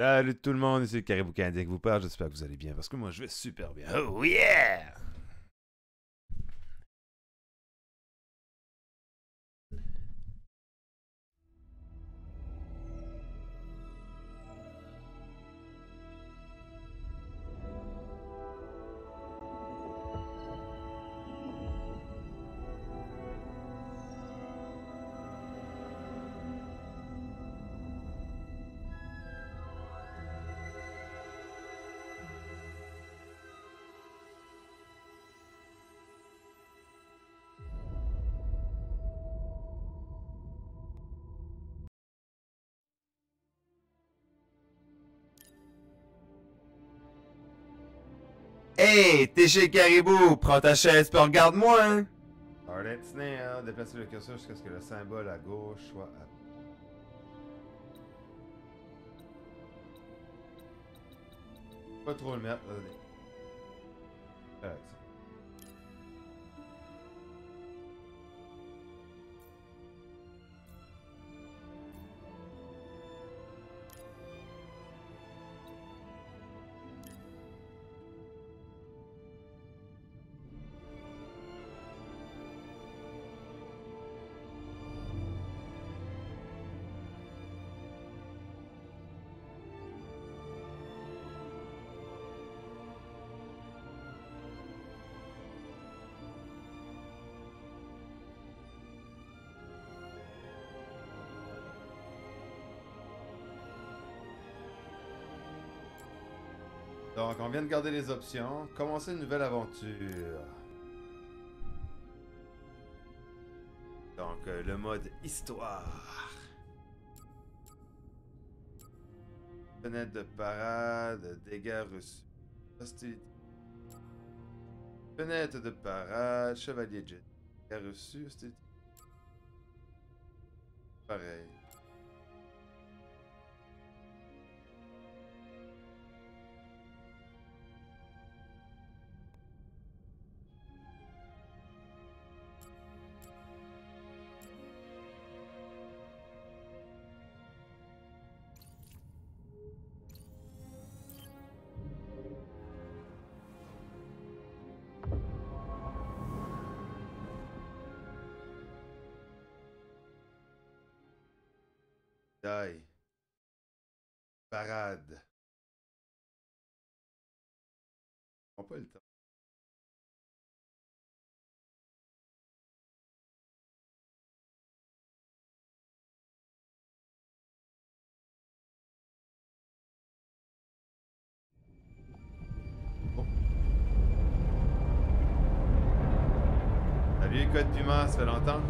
Salut tout le monde, ici Caribou Canadien qui vous parle. J'espère que vous allez bien parce que moi je vais super bien. Oh yeah! Hey, t'es chez Caribou, prends ta chaise puis regarde-moi, hein! Alright, hein, déplacez le curseur jusqu'à ce que le symbole à gauche soit à... Pas trop le mettre, attendez. Donc, on vient de garder les options. Commencer une nouvelle aventure. Donc, euh, le mode histoire. Fenêtre de parade, dégâts reçus. Hostilité. Fenêtre de parade, chevalier jet. Dégâts reçus, hostilité. Pareil. Code Puma, ça fait longtemps.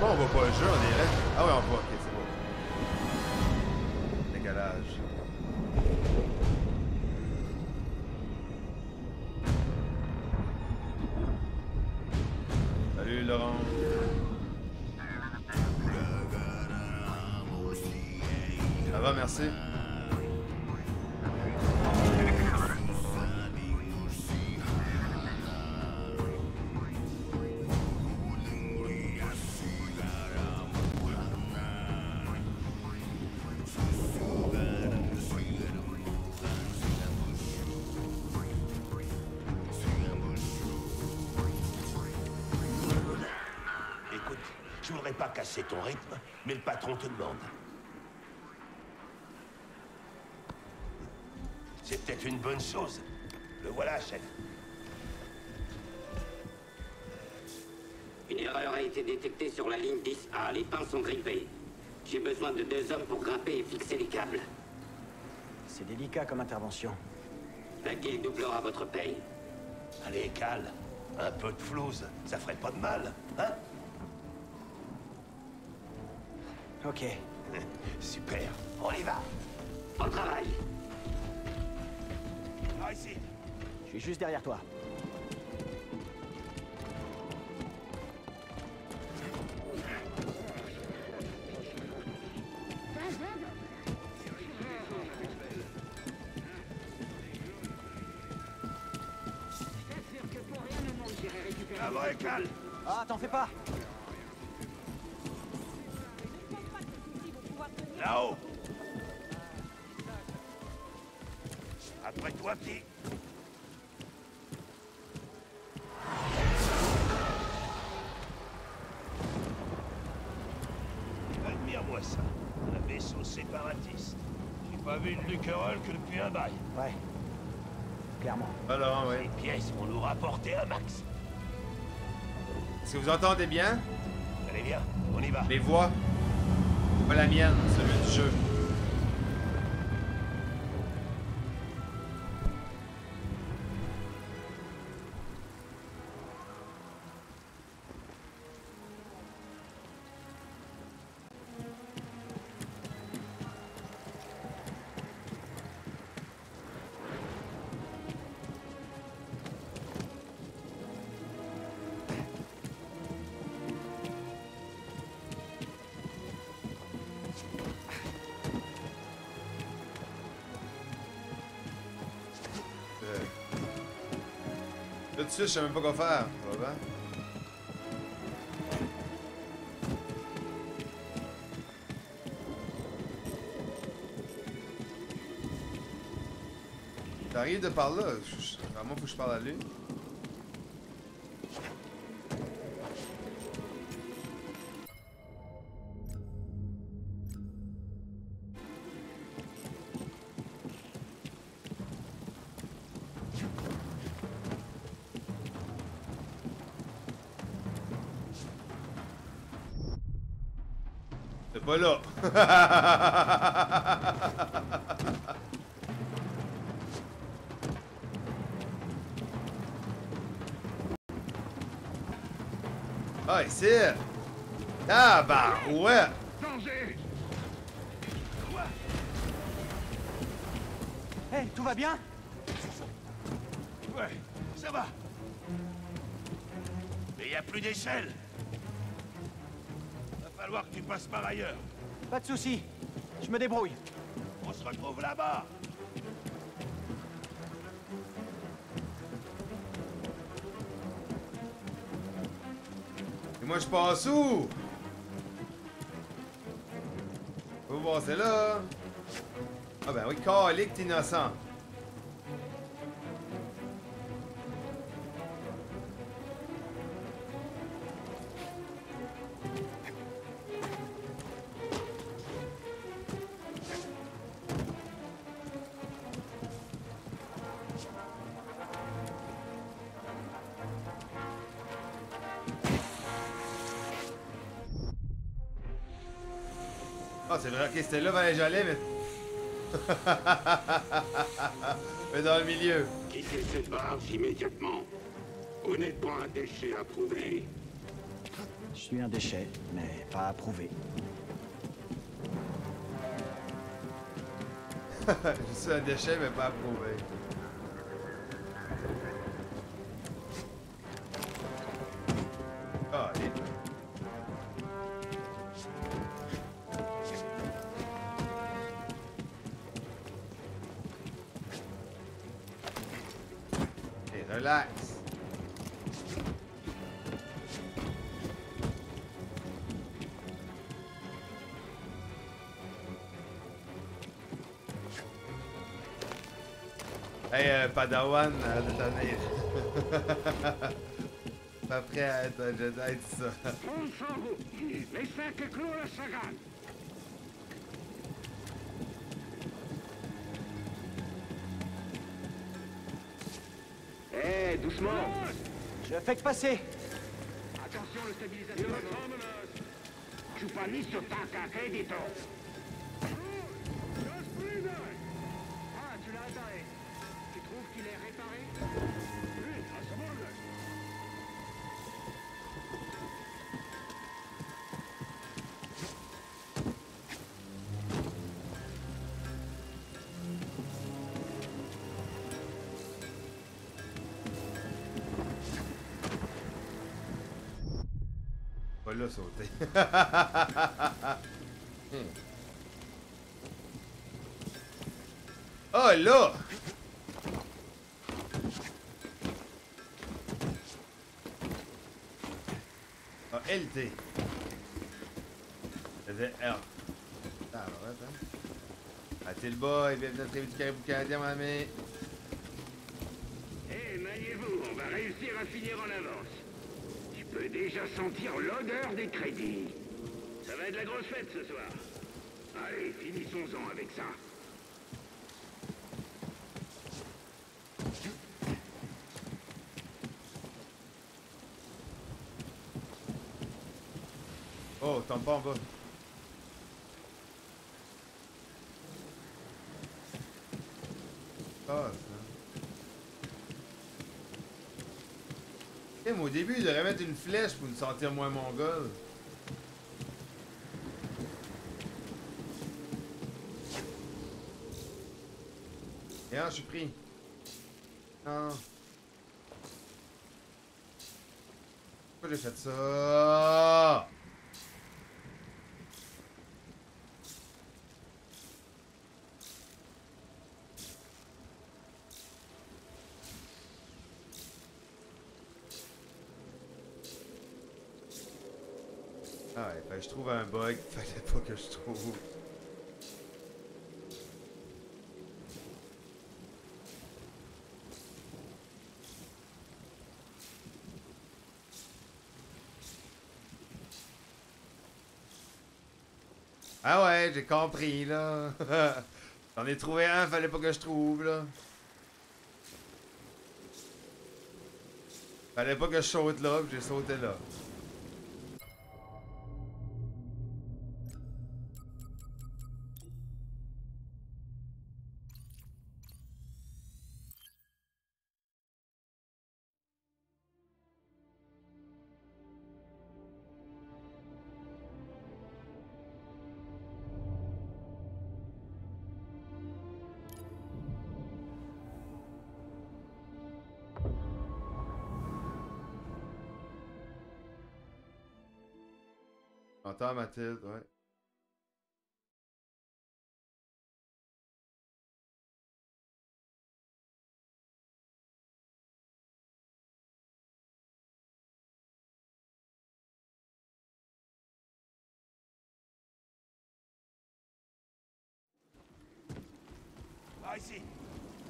Bon, on voit pas le jeu, on est là. Ah ouais, on voit, ok, c'est bon. Décalage. Salut Laurent. Ça va, merci. Casser ton rythme, mais le patron te demande. C'est peut-être une bonne chose. Le voilà, chef. Une erreur a été détectée sur la ligne 10A. Les pins sont grippés. J'ai besoin de deux hommes pour grimper et fixer les câbles. C'est délicat comme intervention. La guilde doublera votre paye. Allez, cale. Un peu de flouze, ça ferait pas de mal, hein? Ok. Super, on y va. Au travail Par ici. Je suis juste derrière toi. Admire-moi ça. Un vaisseau séparatiste. J'ai pas vu une luquerolle que depuis un bail. Ouais. Clairement. Alors, Les ouais. pièces vont nous rapporter un max. Est-ce que vous entendez bien? Allez, viens, on y va. Les voix. Pas la mienne, celui du jeu. Je sais même pas quoi faire. Bien? T'arrives de par là. Vraiment, faut que je parle à lui. Ah, ici. Ah, bah, ouais. Hé, tout va bien? Ouais, ça va. Mais y a plus d'échelle. Va falloir que tu passes par ailleurs. Pas de soucis. Je me débrouille. On se retrouve là-bas. Et moi, je passe où? Faut passer là. Ah ben oui, calique, t'es innocent. Ok, c'était là, fallait que j'allais, mais. mais dans le milieu. Quittez cette barge immédiatement? Vous n'êtes pas un déchet approuvé. Je suis un déchet, mais pas approuvé. Je suis un déchet, mais pas approuvé. Padawan, euh, de tenir. Pas prêt à être un Jedi, tout ça. Eh, doucement. Je fais que passer. Attention, le stabilisateur. Sauter. Hmm. Oh là! Faisait R. Ah, ouais, attends. Ah, t'es le boy, bienvenue à notre du Caribou canadien, mamie. Eh, maniez-vous, on va réussir à finir en avance. Je peux déjà sentir l'odeur des crédits. Ça va être la grosse fête ce soir. Allez, finissons-en avec ça. Oh, tombe pas en bas. Ah, ça. Eh, mais au début, il devrait mettre une flèche pour nous sentir moins mongol. Et ah, je suis pris. Non. Pourquoi j'ai fait ça? Ah fallait que je trouve un bug, fallait pas que je trouve. Ah ouais, j'ai compris là. J'en ai trouvé un, fallait pas que je trouve là. Fallait pas que je saute là, j'ai sauté là. Mathilde, ouais. Par ici.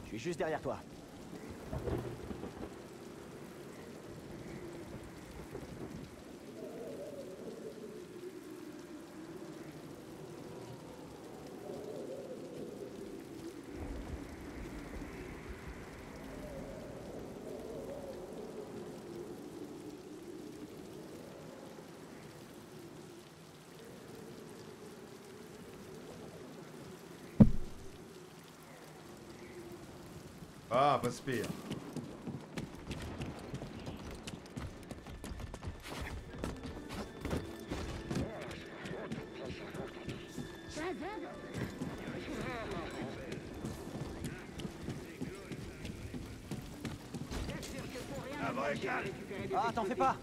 Je suis juste derrière toi. Ah, pas si pire. Ah, t'en fais pas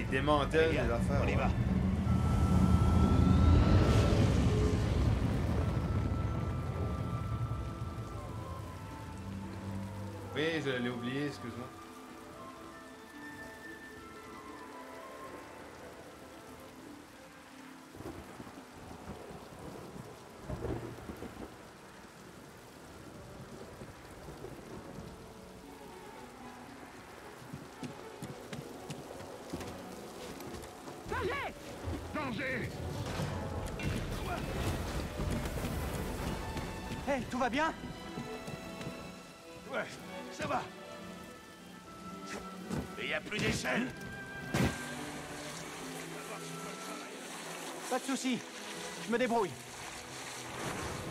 il démantèle les affaires. on y ouais. va. Oui, je l'ai oublié, excuse-moi. Danger Hé, tout va bien? Ouais, ça va. Mais y a plus d'échelle. Pas de soucis. Je me débrouille.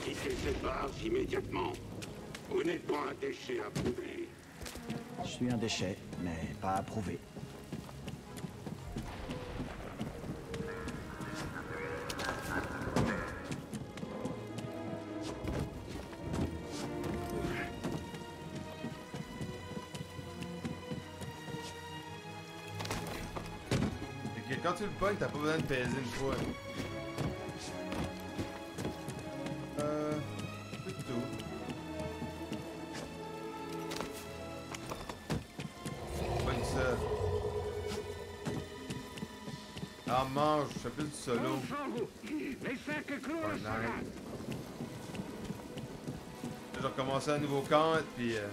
Quittez cette barge immédiatement. Vous n'êtes pas un déchet approuvé. Je suis un déchet, mais pas approuvé. Tu le pognes, t'as pas besoin de peser une fois. Euh. C'est tout. Pogne ça. Ah, mange, je fais plus du solo. Oh, J'ai recommencé un nouveau compte, puis. Euh,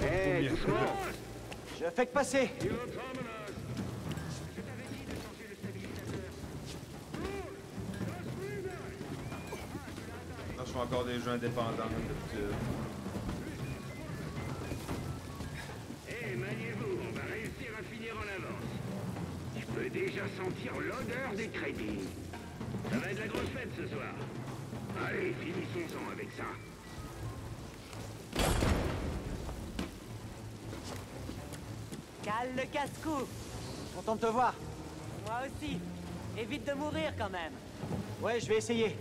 Hé, mieux. doucement Je fais que passer You promenade. Je t'avais dit de changer le stabilisateur. là, je fais encore des jeux indépendants, comme d'habitude. Eh, maniez-vous, on va réussir à finir en avance. Je peux déjà sentir l'odeur des crédits. Ça va être la grosse fête ce soir. Allez, finissons-en avec ça. Cale le casse-cou Content de te voir Moi aussi Évite de mourir quand même Ouais, je vais essayer.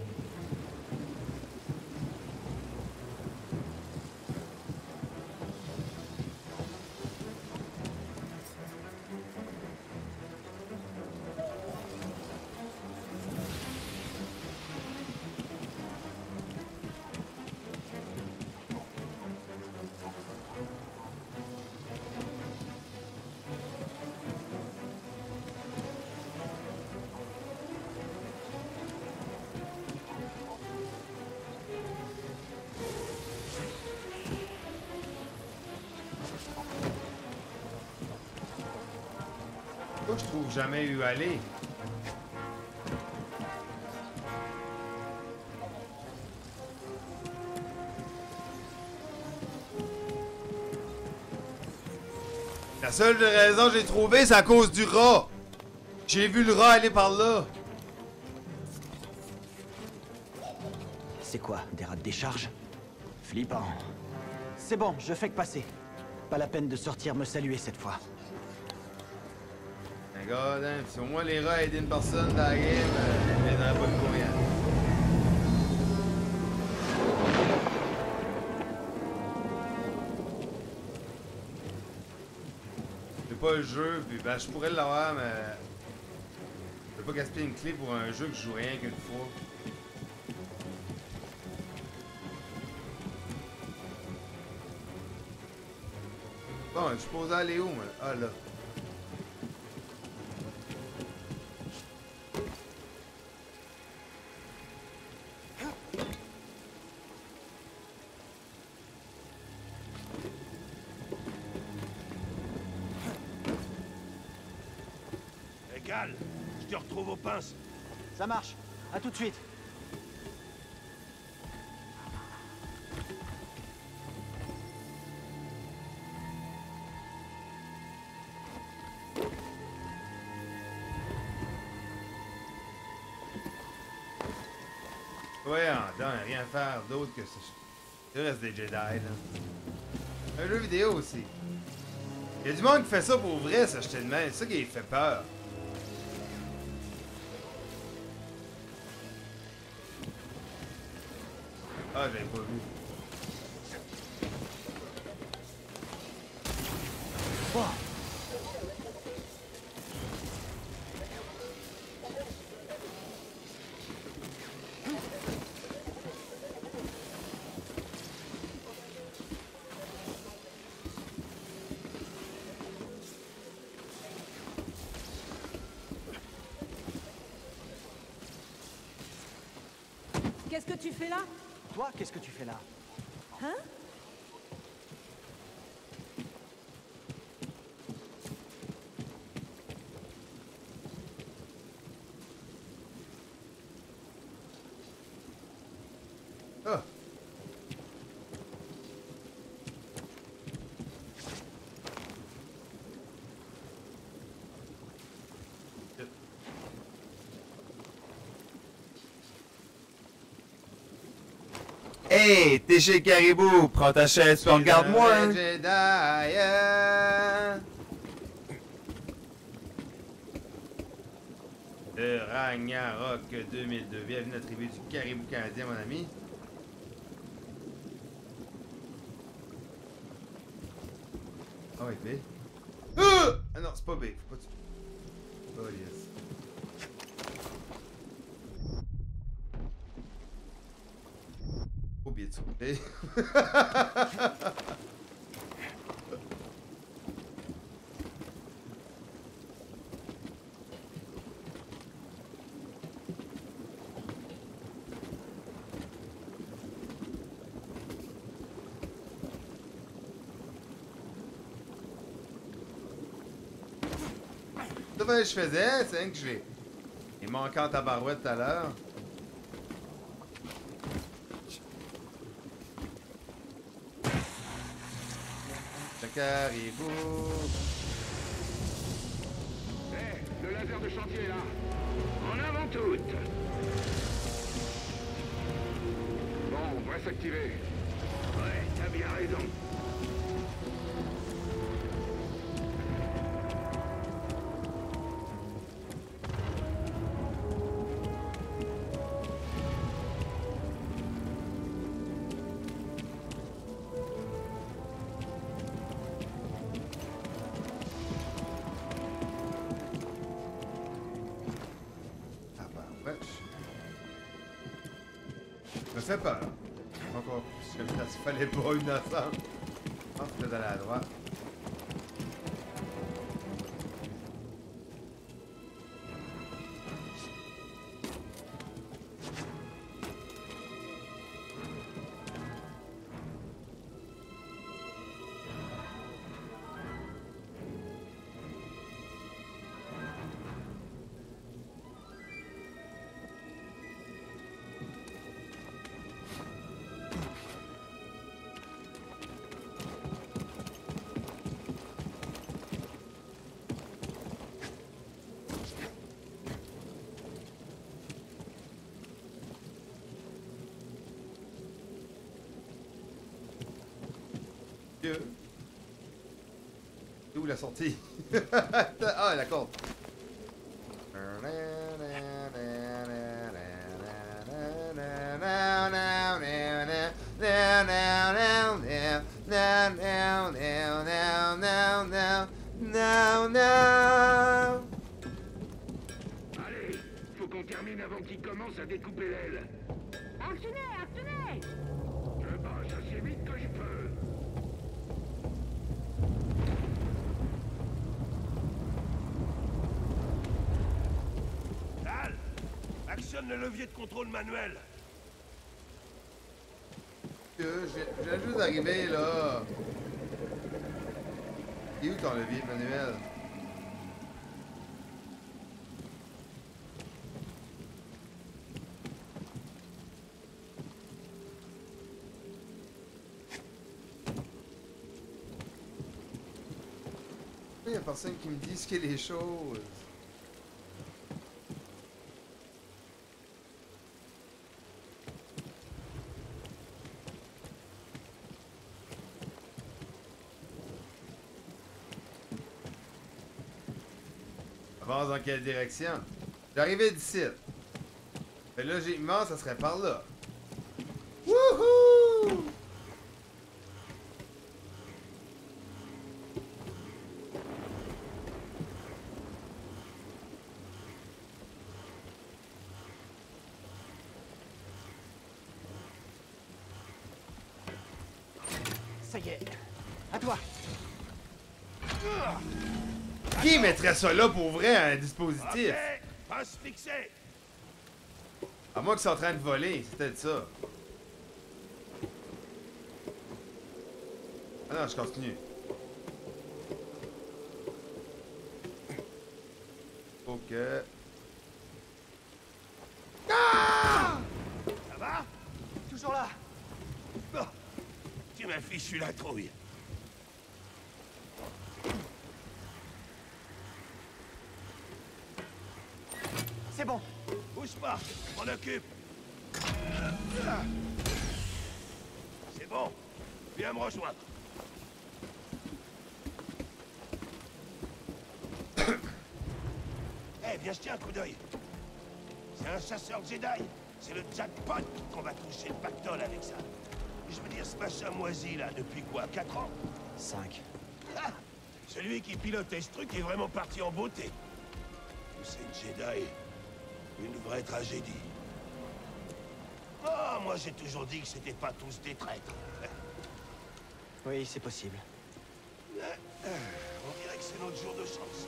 Jamais eu aller? La seule raison que j'ai trouvé, c'est à cause du rat. J'ai vu le rat aller par là. C'est quoi Des rats de décharge? Flippant. C'est bon, je fais que passer. Pas la peine de sortir me saluer cette fois. Gars, hein, si au moins les rats aident une personne dans la game, ils n'auraient pas de courir. C'est pas le jeu, puis ben je pourrais l'avoir, mais. Je peux pas gaspiller une clé pour un jeu que je joue rien qu'une fois. Bon, je suis posé aller où, moi? Ah là. Je te retrouve aux pinces. Ça marche. À tout de suite. Voyons donc, rien faire d'autre que ça. Il reste des Jedi, là. Un jeu vidéo aussi. Il y a du monde qui fait ça pour vrai, s'acheter de main. C'est ça qui fait peur. Ah, Qu'est-ce que tu fais là? Toi, qu'est-ce que tu fais là Hein Ah! Hey, t'es chez Caribou, prends ta chaise, puis regarde-moi. hein. De Ragnarok 2002. Bienvenue à la tribu du Caribou canadien, mon ami. Ah ouais, B. Ah! Ah non, c'est pas B. Faut pas Oh yes. Que je faisais, c'est rien que je l'ai. Il manquait en tabarouette tout à l'heure. Caribou. Hé, le laser de chantier là. En avant toutes. Bon, on va s'activer. Ouais, t'as bien raison. Ça fallait pas une ensemble. Je pense que d'aller à droite. Dieu. La sortie? ah, la corde. Le levier de contrôle manuel. Je viens je viens juste d'arriver là. Il est où ton levier manuel? Il y a personne qui me dit ce qu'est les choses. Avance dans quelle direction? J'arrivais d'ici. Mais logiquement, ça serait par là. Wouhou! Ça y est. À toi. Qui mettrait ça là pour vrai, un dispositif? À moins qu'ils soient en train de voler, c'est peut-être ça. Ah non, je continue. Ok. Ça va Toujours là. Bon. Tu m'as fichu la trouille. C'est bon. Bouge pas, je m'en occupe. C'est bon. Viens me rejoindre. Eh, viens jeter un coup d'œil. C'est un chasseur Jedi. C'est le jackpot qu'on va toucher le pactole avec ça. Je veux dire, ce machin moisi là, depuis quoi 4 ans? 5. Ah Celui qui pilotait ce truc est vraiment parti en beauté. Tous ces Jedi, une vraie tragédie. Moi j'ai toujours dit que c'était pas tous des traîtres. Oui, c'est possible. On dirait que c'est notre jour de chance.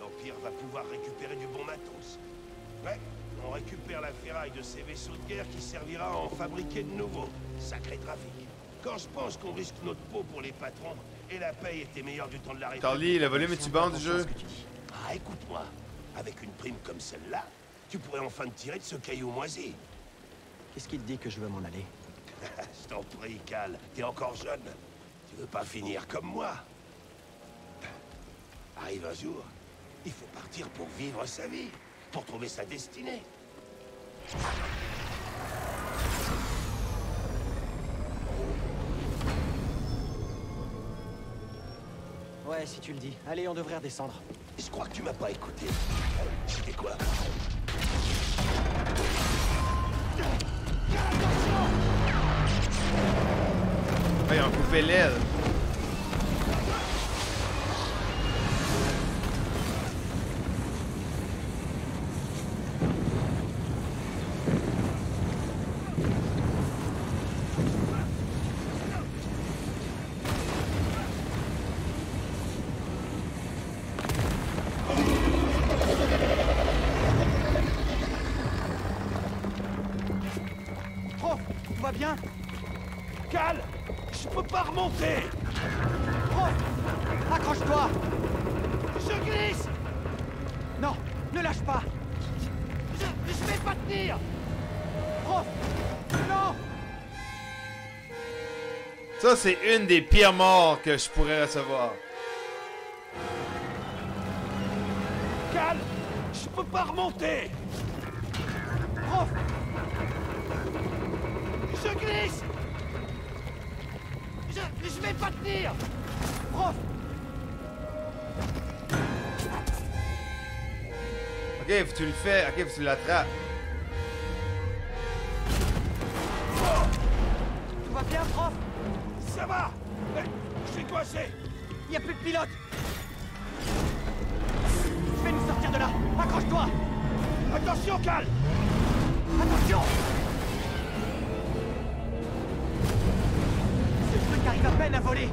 L'Empire va pouvoir récupérer du bon matos. Ouais, on récupère la ferraille de ces vaisseaux de guerre qui servira à en fabriquer de nouveaux. Sacré trafic. Quand je pense qu'on risque notre peau pour les patrons, et la paye était meilleure du temps de la République... Carly, le volume est-tu bon du jeu? Ah, écoute-moi. Avec une prime comme celle-là, tu pourrais enfin te tirer de ce caillou moisi. Qu'est-ce qui te dit que je veux m'en aller Je t'en prie, Cal. T'es encore jeune. Tu veux pas finir comme moi Arrive un jour, il faut partir pour vivre sa vie, pour trouver sa destinée. Ouais, si tu le dis. Allez, on devrait redescendre. Je crois que tu m'as pas écouté. C'était quoi? Ouais, ils ont coupé c'est une des pires morts que je pourrais recevoir. Cal Je peux pas remonter Prof Je glisse Je, je vais pas tenir Prof Ok, faut que tu le fais. Ok, faut que tu l'attrapes. Il n'y a plus de pilote. Je vais nous sortir de là. Accroche-toi. Attention, Cal. Attention. Ce truc arrive à peine à voler.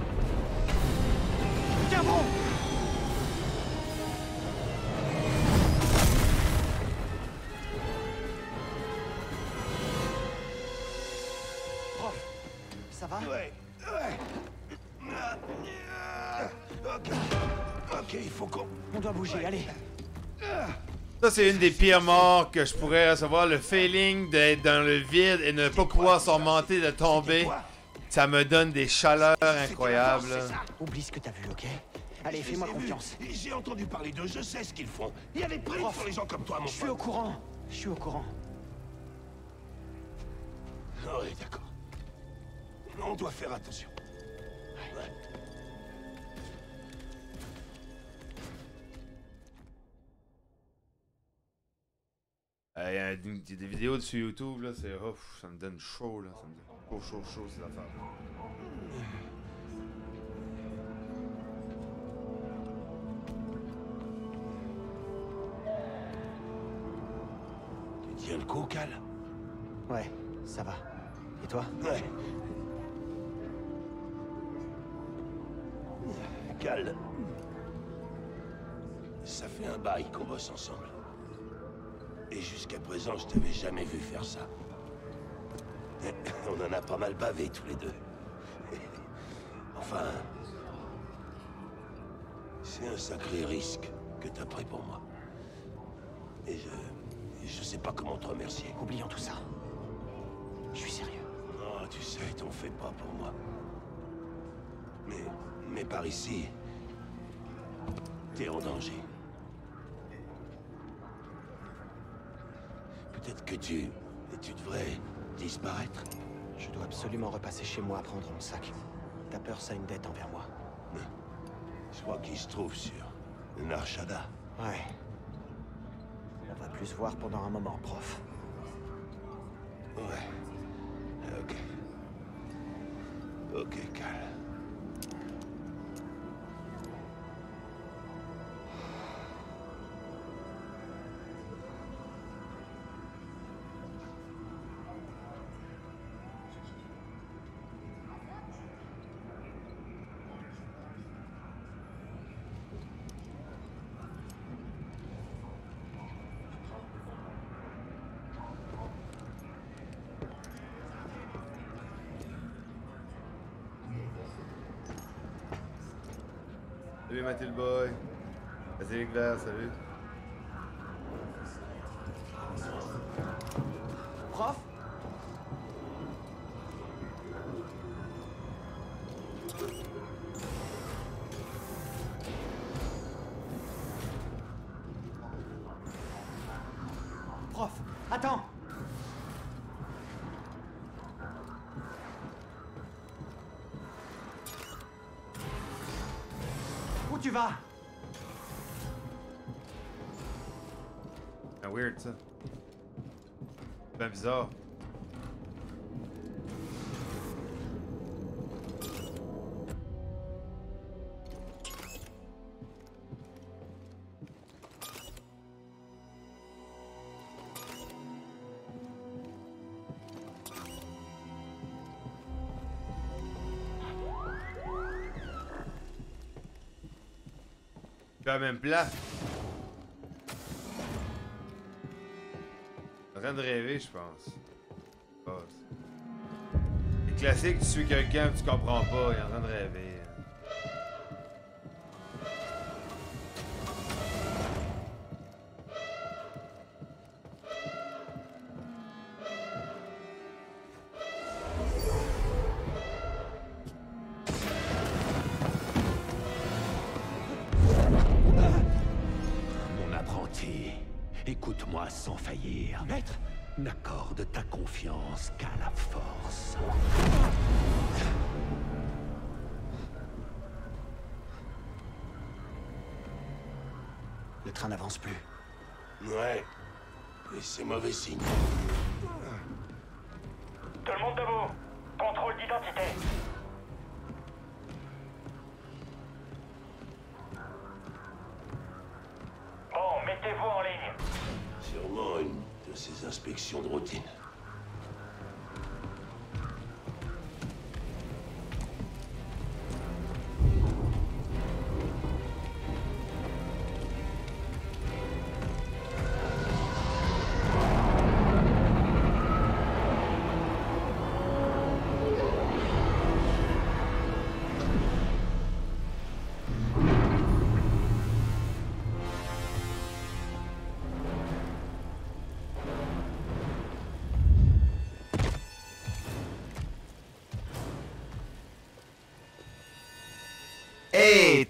Tiens bon c'est une des pires morts que je pourrais recevoir. Le feeling d'être dans le vide et ne pas pouvoir s'en monter, de tomber. Ça me donne des chaleurs incroyables. Oublie ce que t'as vu, ok? Allez, fais-moi confiance. J'ai entendu parler d'eux, je sais ce qu'ils font. Il y a des Prof, pour les gens comme toi, mon Je suis au courant Je suis au courant. Oui, d'accord. On doit faire attention. Il y a des, vidéos sur YouTube, là, c'est. Oh, ça me donne chaud, là. Ça me donne chaud, chaud, chaud, ces affaires. Tu tiens le coup, Cal? Ouais, ça va. Et toi? Ouais. Cal. Ça fait un bail qu'on bosse ensemble. Et jusqu'à présent, je t'avais jamais vu faire ça. On en a pas mal bavé tous les deux. Enfin... C'est un sacré risque que t'as pris pour moi. Et je... je sais pas comment te remercier. Oublions tout ça. Je suis sérieux. Oh, tu sais, t'en fais pas pour moi. Mais, mais par ici, t'es en danger. Peut-être que tu, tu devrais disparaître. Je dois absolument repasser chez moi prendre mon sac. Ta peur, ça a une dette envers moi. Je crois qu'il se trouve sur Narshada. Ouais. On va plus se voir pendant un moment, prof. Ouais. Ok. Ok, Cal. Salut Mathilde Boy. Vas-y Claire, salut. Vas C'est weird ça. C'est bien bizarre. Même place. En train de rêver, je pense. Passe. C'est classique, tu suis quelqu'un que tu comprends pas, il est en train de rêver. De ces inspections de routine.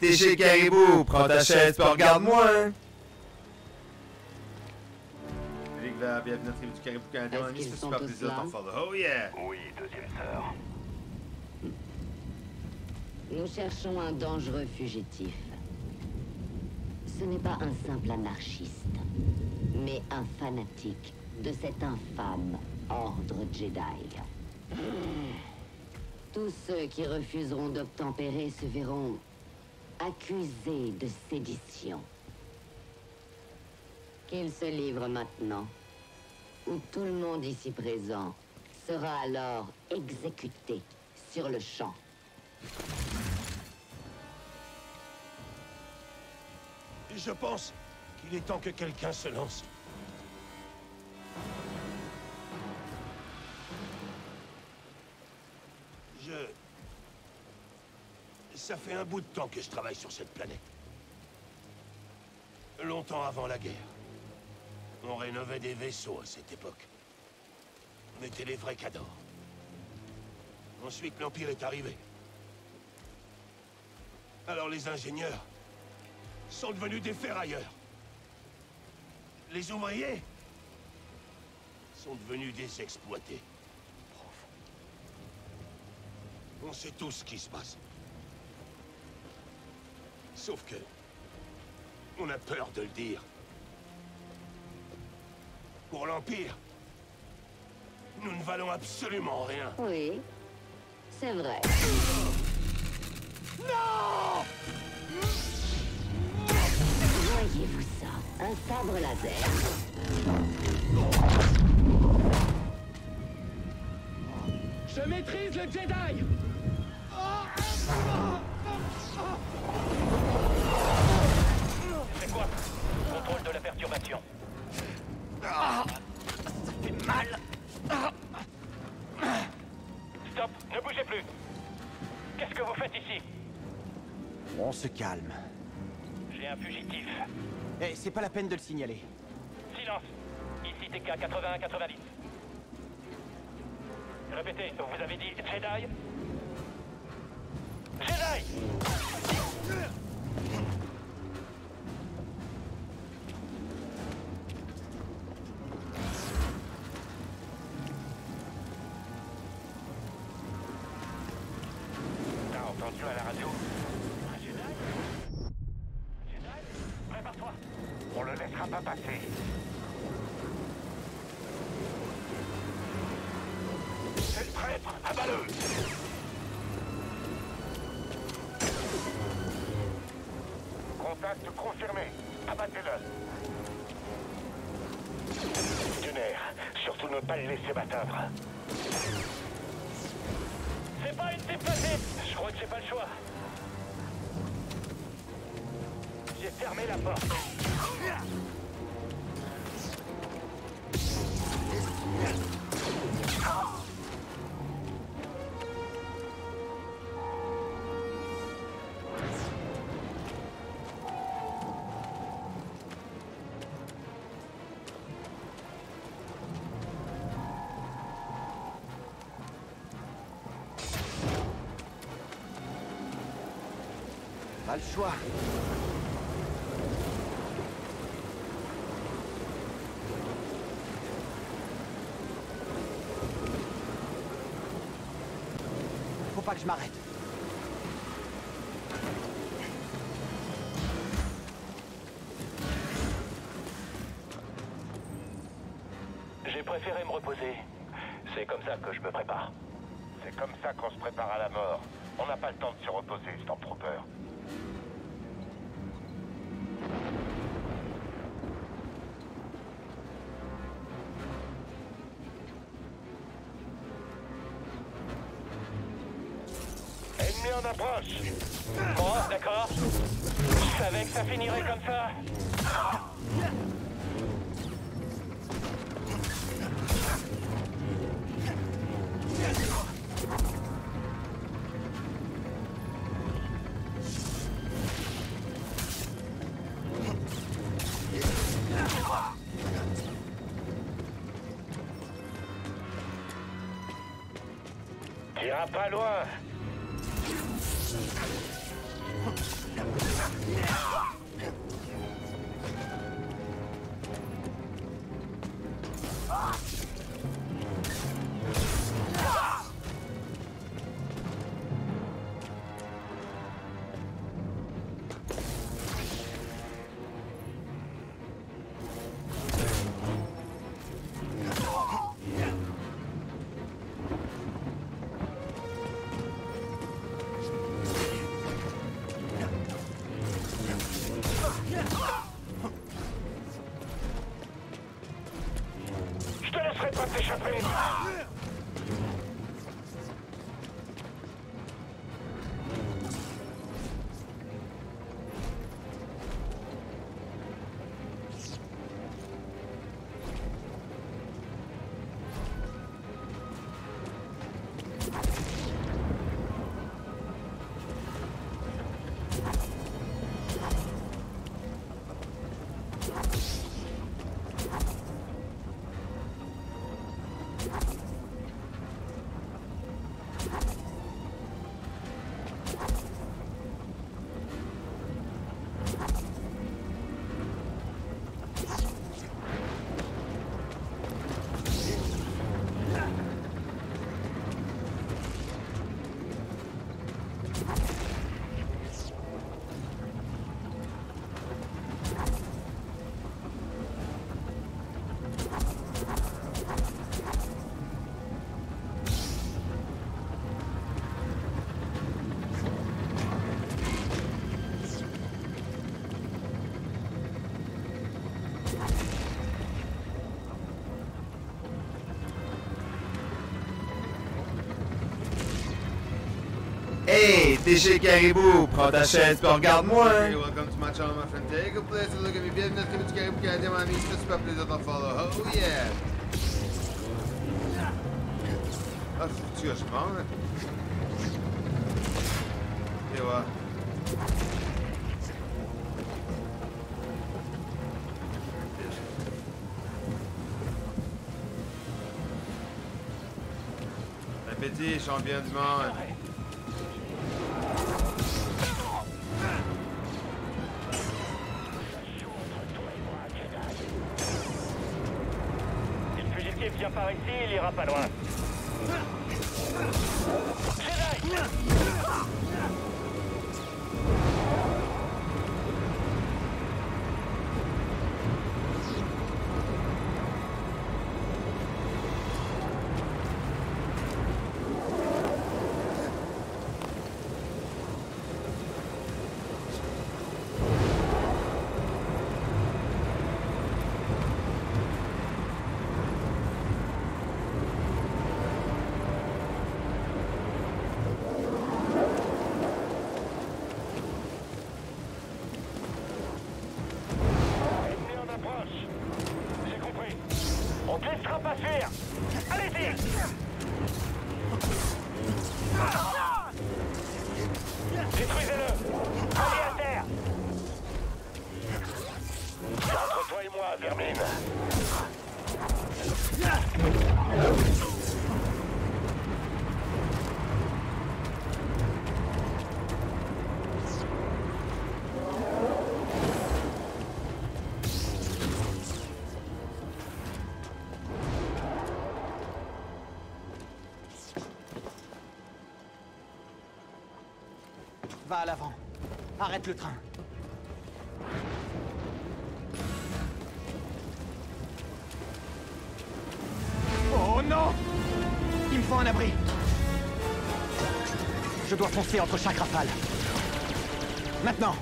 T'es chez Caribou, prends ta chaise puis regarde-moi. Bienvenue à la tribu du Caribou Canadien. Est-ce On a mis qu'ils ce sont super tous plaisir de là? t'en follow. Oh yeah! Oui, deuxième sœur. Nous cherchons un dangereux fugitif. Ce n'est pas un simple anarchiste, mais un fanatique de cet infâme ordre Jedi. Tous ceux qui refuseront d'obtempérer se verront accusés de sédition. Qu'ils se livrent maintenant, ou tout le monde ici présent sera alors exécuté sur le champ. Et je pense qu'il est temps que quelqu'un se lance. Ça fait un bout de temps que je travaille sur cette planète. Longtemps avant la guerre. On rénovait des vaisseaux à cette époque. On était les vrais cadors. Ensuite, l'Empire est arrivé. Alors les ingénieurs sont devenus des ferrailleurs. Les ouvriers sont devenus des exploités. On sait tous ce qui se passe. Sauf que... On a peur de le dire. Pour l'Empire, nous ne valons absolument rien. Oui, c'est vrai. Voyez-vous ça Un sabre laser? Je maîtrise le Jedi C'est Contrôle de la perturbation. ça fait mal Stop, ne bougez plus Qu'est-ce que vous faites ici? On se calme. J'ai un fugitif. Eh, c'est pas la peine de le signaler. Silence Ici TK 81-90. Répétez, vous avez dit Jedi? Jedi Le traître Abat-le Contact confirmé. Abattez-le. Dunaire, surtout ne pas le laisser m'atteindre. C'est pas une facile Je crois que j'ai pas le choix. J'ai fermé la porte. Pas le choix. Faut pas que je m'arrête. J'ai préféré me reposer. C'est comme ça que je me prépare. C'est comme ça qu'on se prépare à la mort. On n'a pas le temps de se reposer, Stormtrooper. Approche d'accord. Je savais que ça finirait comme ça. Pas loin t'es chez Caribou, prends ta chaise puis regarde-moi. Hey, welcome to my channel, my friend. Take a place and look at me. Bienvenue à du Caribou Canadien, mon ami. C'est super plaisir d'en follow. Oh yeah! Ah, c'est que je prends, hein? Et ouais. Petit champion du monde. Détruisez-le Allez à terre entre toi et moi, Vermine. Arrête le train. Oh non Il me faut un abri. Je dois foncer entre chaque rafale. Maintenant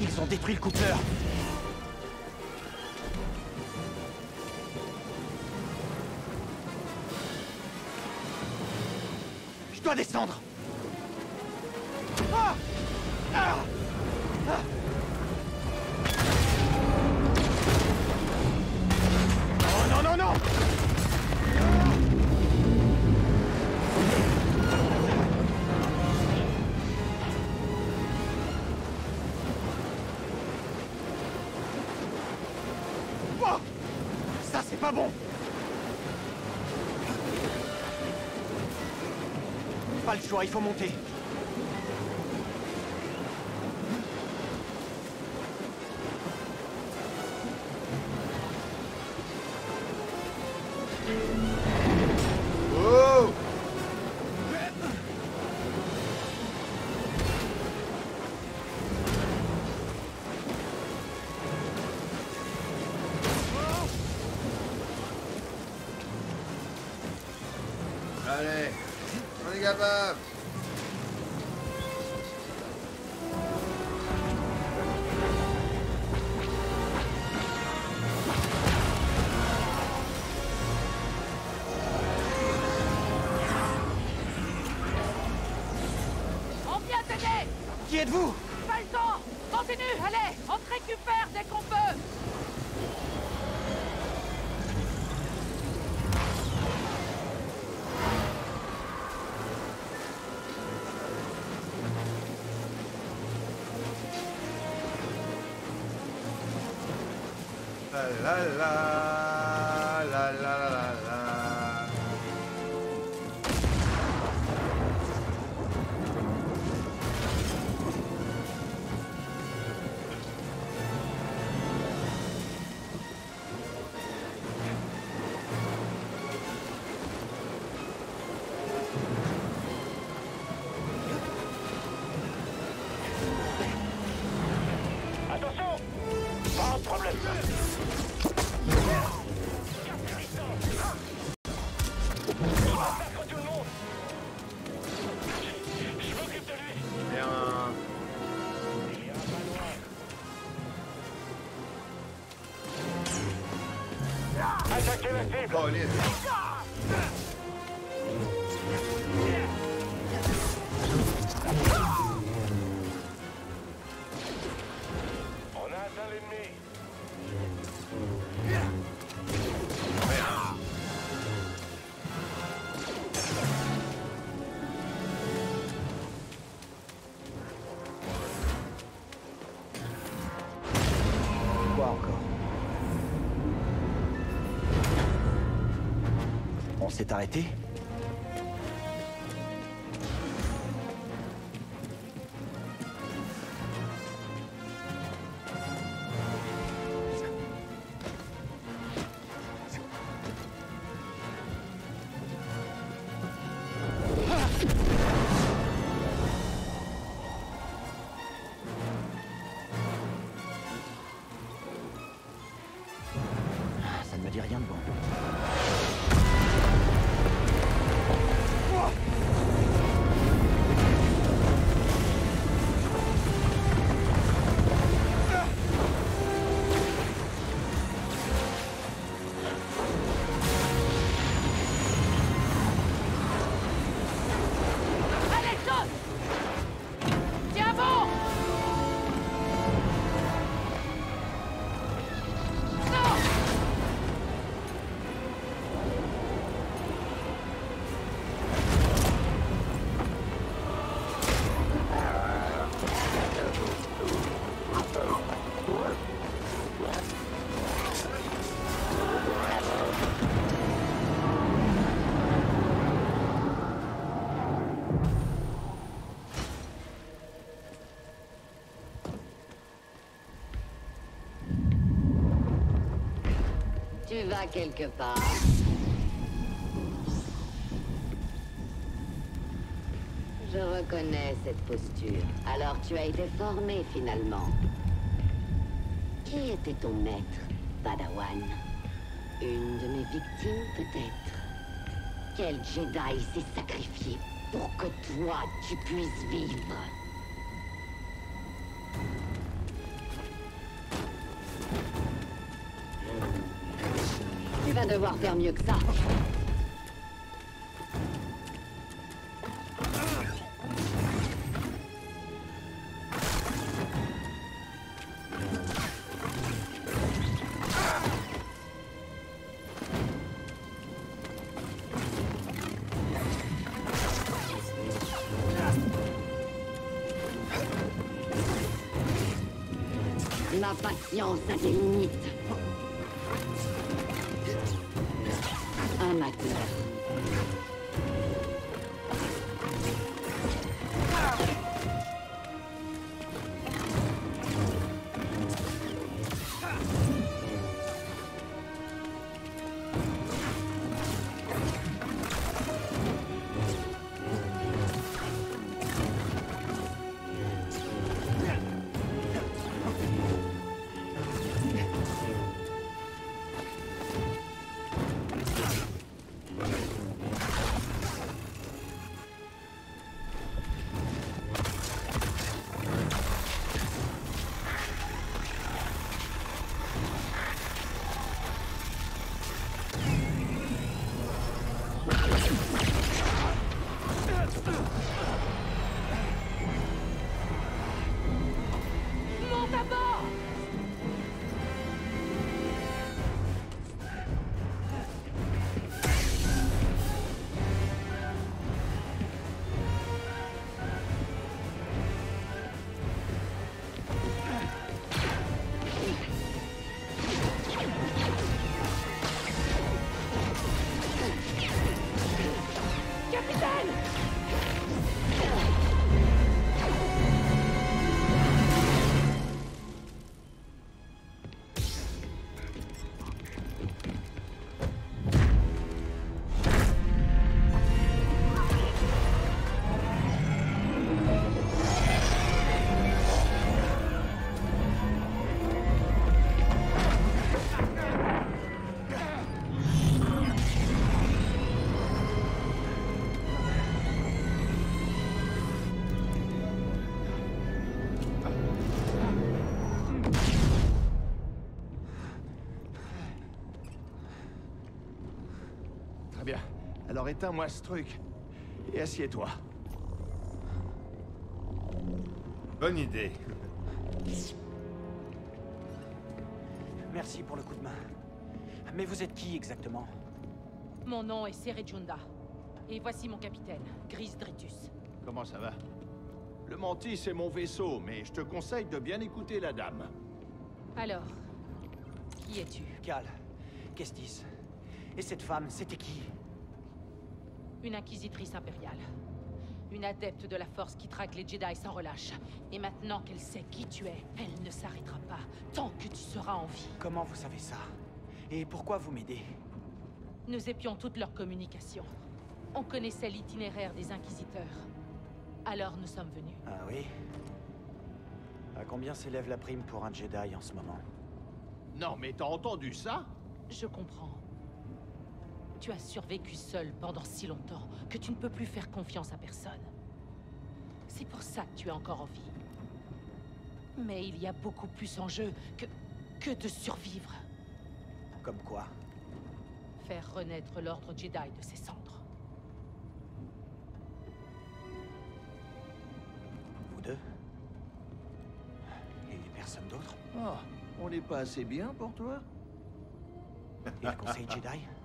Ils ont détruit le coupleur Je dois descendre Il faut monter. La la la Attaquez la s'est arrêté Quelque part. Je reconnais cette posture. Alors tu as été formé finalement. Qui était ton maître, Padawan? Une de mes victimes peut-être? Quel Jedi s'est sacrifié pour que toi tu puisses vivre? Faire mieux que ça. Ma patience a des limites. Black Mirror. Alors éteins-moi ce truc. Et assieds-toi. Bonne idée. Merci pour le coup de main. Mais vous êtes qui exactement? Mon nom est Serejunda. Et voici mon capitaine, Gris Dritus. Comment ça va? Le Mantis, c'est mon vaisseau, mais je te conseille de bien écouter la dame. Alors, qui es-tu? Cal, Kestis. Et cette femme, c'était qui? Une inquisitrice impériale. Une adepte de la force qui traque les Jedi sans relâche. Et maintenant qu'elle sait qui tu es, elle ne s'arrêtera pas tant que tu seras en vie. Comment vous savez ça? Et pourquoi vous m'aidez? Nous épions toute leur communication. On connaissait l'itinéraire des Inquisiteurs. Alors nous sommes venus. Ah oui? À combien s'élève la prime pour un Jedi en ce moment? Non, mais t'as entendu ça? Je comprends. Tu as survécu seul pendant si longtemps que tu ne peux plus faire confiance à personne. C'est pour ça que tu es encore en vie. Mais il y a beaucoup plus en jeu que... que de survivre. Comme quoi? Faire renaître l'ordre Jedi de ses cendres. Vous deux? Et personne d'autre Oh, on n'est pas assez bien pour toi Et le Conseil Jedi?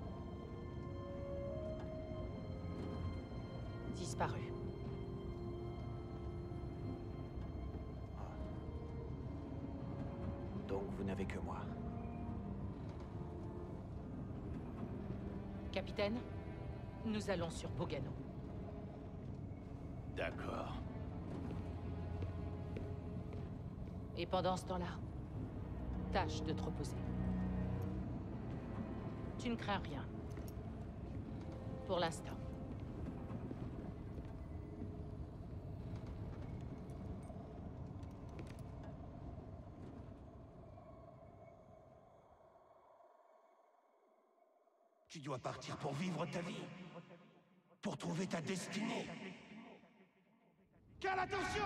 Que moi. Capitaine, nous allons sur Bogano. D'accord. Et pendant ce temps-là, tâche de te reposer. Tu ne crains rien. Pour l'instant. Tu dois partir pour vivre ta vie. Pour trouver ta destinée. Quelle attention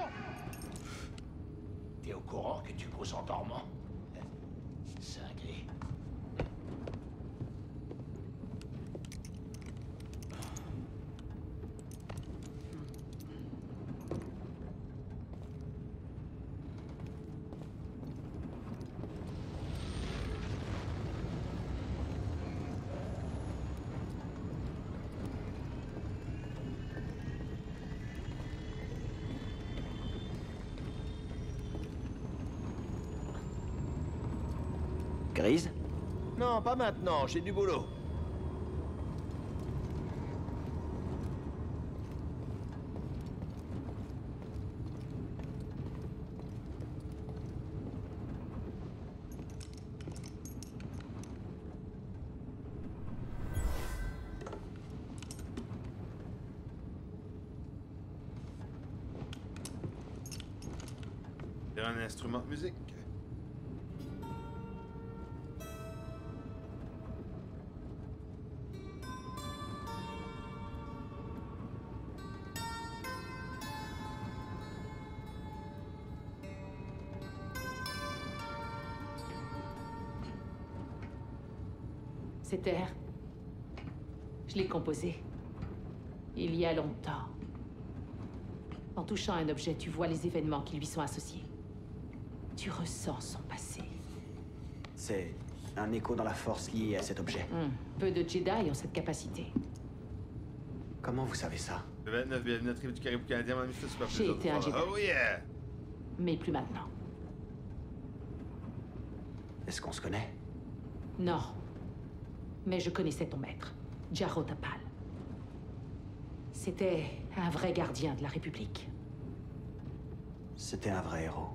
T'es au courant que tu causes en dormant Cinglé. Grise Non, pas maintenant, j'ai du boulot. Un instrument de musique? Cet air, je l'ai composé. Il y a longtemps. En touchant un objet, tu vois les événements qui lui sont associés. Tu ressens son passé. C'est un écho dans la force lié à cet objet. Hmm. Peu de Jedi ont cette capacité. Comment vous savez ça? Le 29, bienvenue à la tribu du Caribou canadien, mon ami, c'est super J'ai été un. Jedi. Oh yeah! Mais plus maintenant. Est-ce qu'on se connaît? Non. Mais je connaissais ton maître, Jaro Tapal. C'était un vrai gardien de la République. C'était un vrai héros.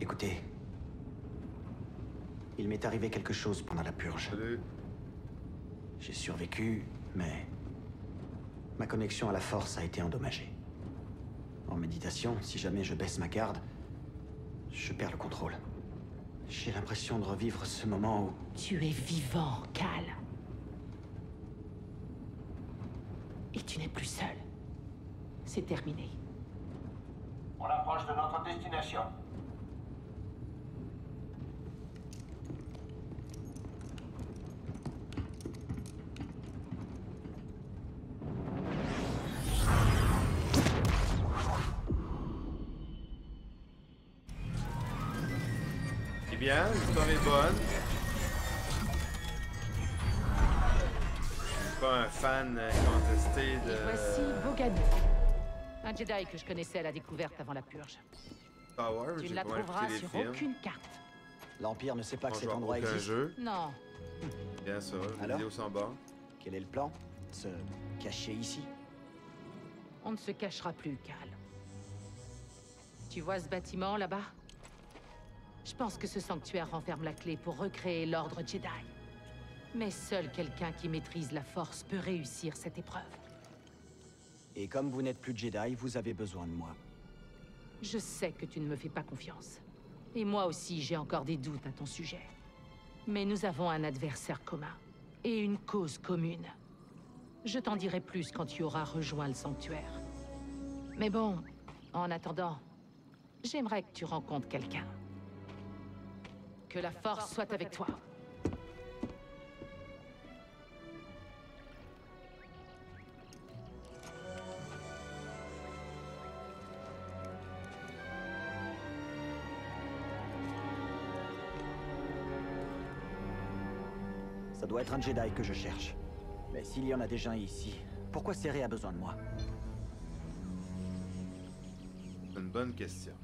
Écoutez. Il m'est arrivé quelque chose pendant la purge. Salut. J'ai survécu, mais ma connexion à la force a été endommagée. En méditation, si jamais je baisse ma garde, je perds le contrôle. J'ai l'impression de revivre ce moment où Tu es vivant, Cal. Et tu n'es plus seul. C'est terminé. On approche de notre destination. Bien, l'histoire est bonne. Je suis pas un fan contesté de... Et voici Bogano. Un Jedi que je connaissais à la découverte avant la purge. Tu ne la trouveras sur films. aucune carte. L'Empire ne sait pas que cet endroit aucun existe. jeu. Non, Bien sûr, les Alors? vidéos bonnes. Quel est le plan? Se cacher ici on ne se cachera plus, Cal. Tu vois ce bâtiment là-bas? Je pense que ce sanctuaire renferme la clé pour recréer l'ordre Jedi. Mais seul quelqu'un qui maîtrise la force peut réussir cette épreuve. Et comme vous n'êtes plus Jedi, vous avez besoin de moi. Je sais que tu ne me fais pas confiance. Et moi aussi, j'ai encore des doutes à ton sujet. Mais nous avons un adversaire commun. Et une cause commune. Je t'en dirai plus quand tu auras rejoint le sanctuaire. Mais bon, en attendant, j'aimerais que tu rencontres quelqu'un. Que la force soit avec toi. Ça doit être un Jedi que je cherche. Mais s'il y en a déjà un ici, pourquoi Serré a besoin de moi? Une bonne question.